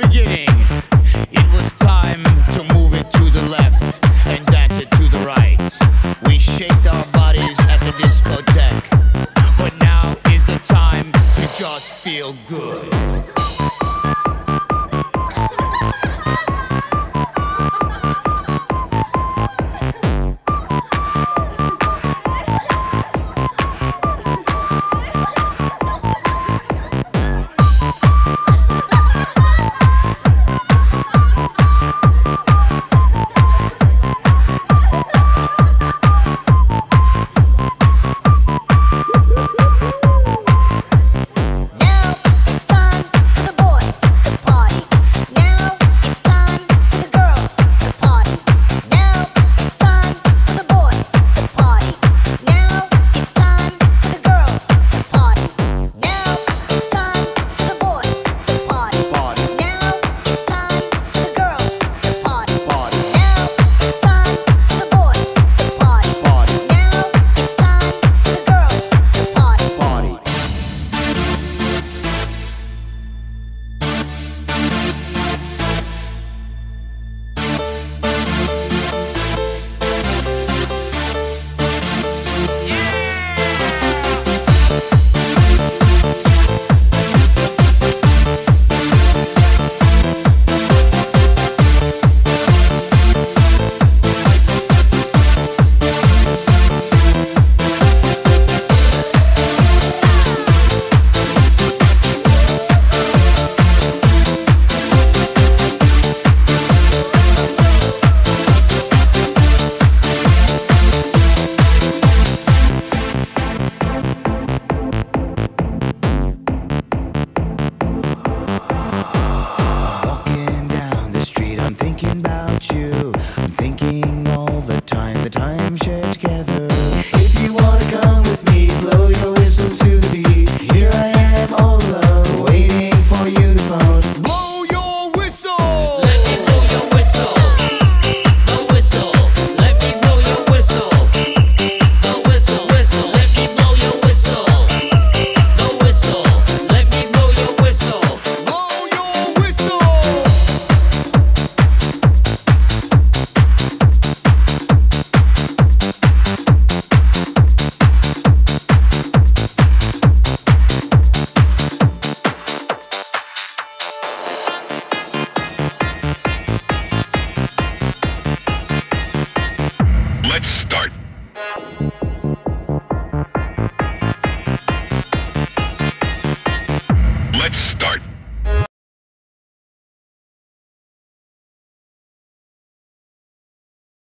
beginning, it was time to move it to the left and dance it to the right. We shaked our bodies at the discotheque, but now is the time to just feel good.